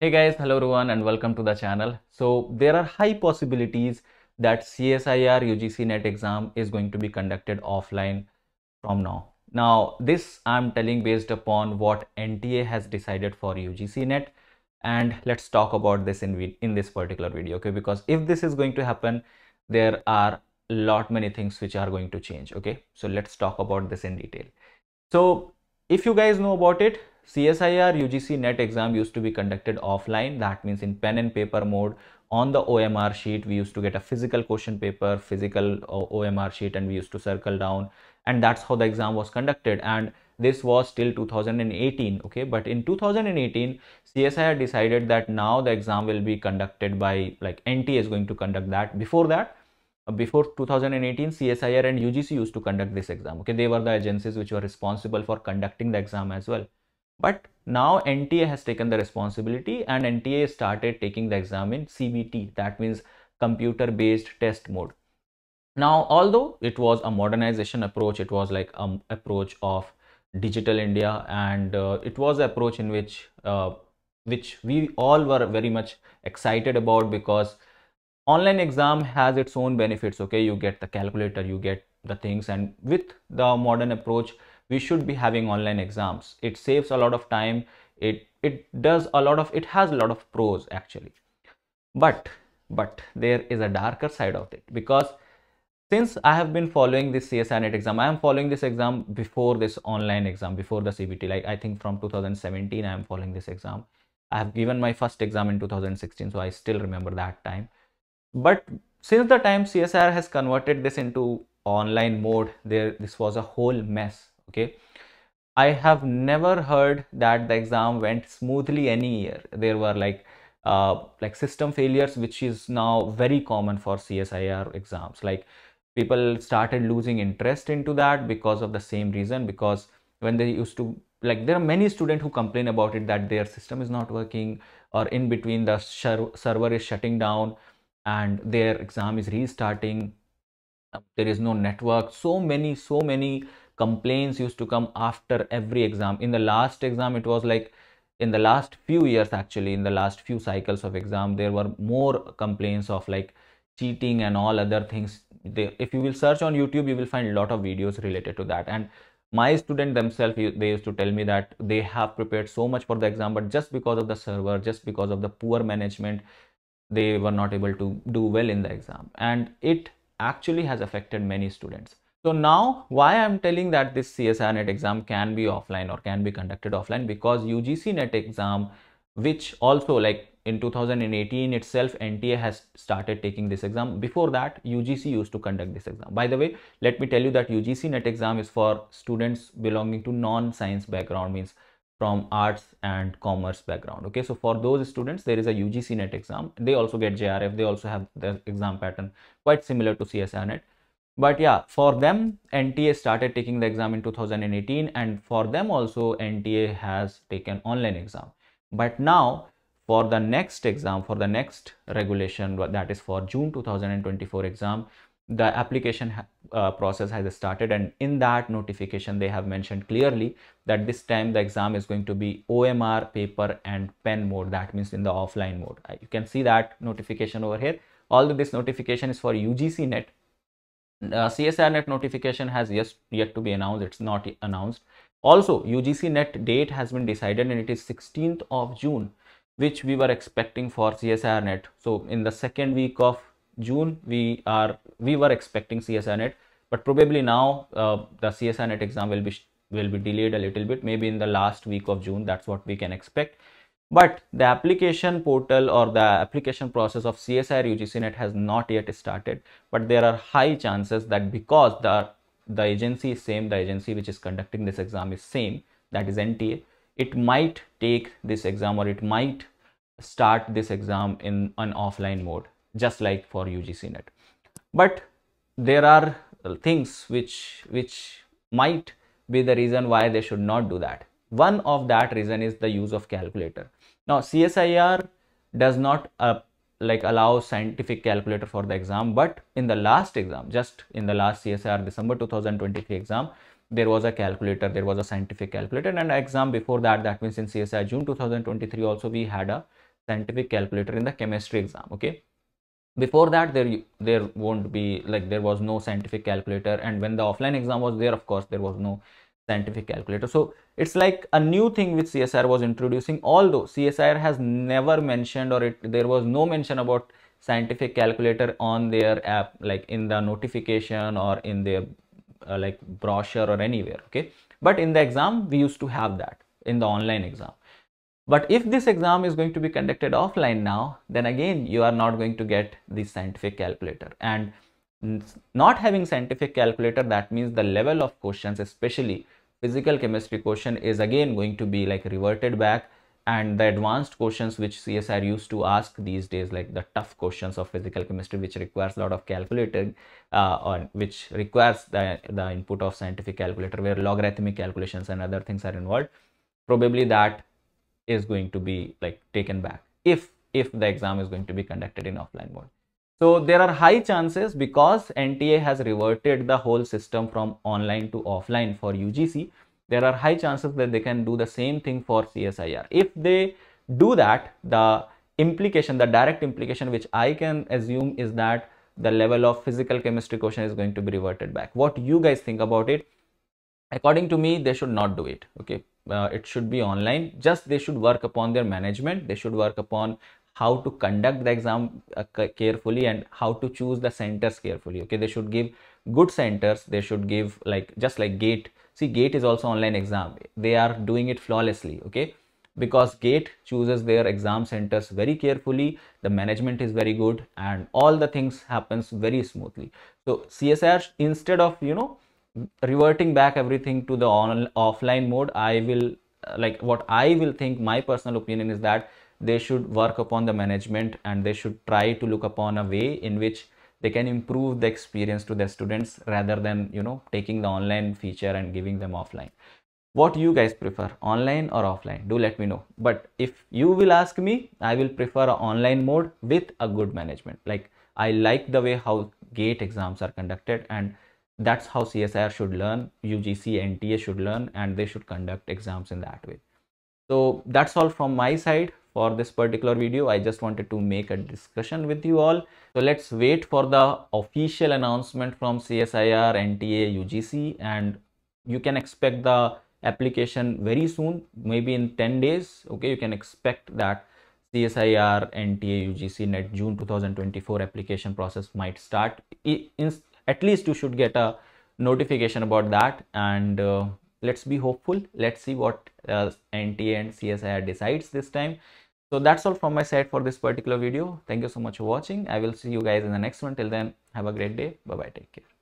Hey guys, hello everyone and welcome to the channel. So there are high possibilities that CSIR UGC NET exam is going to be conducted offline from now. Now this I'm telling based upon what NTA has decided for UGC NET and let's talk about this in, in this particular video okay because if this is going to happen there are lot many things which are going to change okay so let's talk about this in detail. So if you guys know about it CSIR UGC NET exam used to be conducted offline. That means in pen and paper mode on the OMR sheet. We used to get a physical question paper, physical uh, OMR sheet and we used to circle down and that's how the exam was conducted. And this was till 2018 okay but in 2018 CSIR decided that now the exam will be conducted by like NT is going to conduct that before that uh, before 2018 CSIR and UGC used to conduct this exam okay they were the agencies which were responsible for conducting the exam as well but now NTA has taken the responsibility and NTA started taking the exam in CBT, that means computer based test mode. Now, although it was a modernization approach, it was like an approach of digital India and uh, it was an approach in which uh, which we all were very much excited about because online exam has its own benefits okay you get the calculator you get the things and with the modern approach we should be having online exams it saves a lot of time it it does a lot of it has a lot of pros actually but but there is a darker side of it because since I have been following this CSIR NET exam, I am following this exam before this online exam, before the CBT. Like I think from 2017, I am following this exam. I have given my first exam in 2016, so I still remember that time. But since the time CSIR has converted this into online mode, there this was a whole mess okay? I have never heard that the exam went smoothly any year. There were like uh, like system failures which is now very common for csir exams. Like people started losing interest into that because of the same reason because when they used to like there are many students who complain about it that their system is not working or in between the server is shutting down and their exam is restarting. There is no network. So many so many complaints used to come after every exam. In the last exam it was like in the last few years actually in the last few cycles of exam there were more complaints of like cheating and all other things. They, if you will search on youtube you will find a lot of videos related to that. And my student themselves they used to tell me that they have prepared so much for the exam but just because of the server just because of the poor management they were not able to do well in the exam. And it actually has affected many students so now why I'm telling that this CSIR NET exam can be offline or can be conducted offline? Because UGC NET exam which also like in 2018 itself NTA has started taking this exam. Before that UGC used to conduct this exam. By the way, let me tell you that UGC NET exam is for students belonging to non-science background means from arts and commerce background okay? So for those students there is a UGC NET exam. They also get JRF they also have the exam pattern quite similar to CSIR NET but yeah for them nta started taking the exam in 2018 and for them also nta has taken online exam. But now for the next exam for the next regulation that is for june 2024 exam the application uh, process has started and in that notification they have mentioned clearly that this time the exam is going to be omr paper and pen mode. That means in the offline mode. Uh, you can see that notification over here. Although this notification is for ugc net uh, CSIR net notification has yet, yet to be announced. It's not announced. Also, UGC net date has been decided and it is 16th of June, which we were expecting for CSIR net. So in the second week of June, we are we were expecting CSIR net, but probably now uh, the CSIR net exam will be will be delayed a little bit. Maybe in the last week of June, that's what we can expect but the application portal or the application process of CSIR UGCNet has not yet started. But there are high chances that because the the agency is same the agency which is conducting this exam is same that is NTA it might take this exam or it might start this exam in an offline mode just like for UGCNet but there are things which which might be the reason why they should not do that one of that reason is the use of calculator. Now CSIR does not uh, like allow scientific calculator for the exam, but in the last exam, just in the last CSIR December 2023 exam, there was a calculator, there was a scientific calculator and exam before that, that means in CSIR June 2023 also we had a scientific calculator in the chemistry exam okay? Before that there there won't be like there was no scientific calculator and when the offline exam was there of course there was no scientific calculator. So it's like a new thing which csir was introducing although csir has never mentioned or it there was no mention about scientific calculator on their app like in the notification or in their uh, like brochure or anywhere okay? But in the exam we used to have that in the online exam. But if this exam is going to be conducted offline now, then again, you are not going to get the scientific calculator. And not having scientific calculator, that means the level of questions, especially physical chemistry question is again going to be like reverted back and the advanced questions which CSIR used to ask these days, like the tough questions of physical chemistry, which requires a lot of calculating, uh, or which requires the, the input of scientific calculator, where logarithmic calculations and other things are involved. Probably that is going to be like taken back if if the exam is going to be conducted in offline mode. So there are high chances because NTA has reverted the whole system from online to offline for UGC. There are high chances that they can do the same thing for CSIR. If they do that, the implication, the direct implication which I can assume is that the level of physical chemistry question is going to be reverted back. What you guys think about it? According to me, they should not do it. Okay, uh, it should be online just they should work upon their management they should work upon how to conduct the exam uh, carefully and how to choose the centers carefully okay? They should give good centers they should give like just like gate. See gate is also online exam. They are doing it flawlessly okay? Because gate chooses their exam centers very carefully the management is very good and all the things happens very smoothly. So csr instead of you know reverting back everything to the on offline mode i will like what i will think my personal opinion is that they should work upon the management and they should try to look upon a way in which they can improve the experience to their students rather than you know taking the online feature and giving them offline. What you guys prefer online or offline? Do let me know. But if you will ask me i will prefer online mode with a good management. Like i like the way how gate exams are conducted and that's how CSIR should learn, UGC, and NTA should learn, and they should conduct exams in that way. So that's all from my side for this particular video. I just wanted to make a discussion with you all. So let's wait for the official announcement from CSIR, NTA, UGC, and you can expect the application very soon, maybe in 10 days. Okay, you can expect that CSIR, NTA, UGC, NET June 2024 application process might start. At least you should get a notification about that and uh, let's be hopeful let's see what uh, nta and csir decides this time so that's all from my side for this particular video. Thank you so much for watching. I will see you guys in the next one. Till then have a great day. Bye bye take care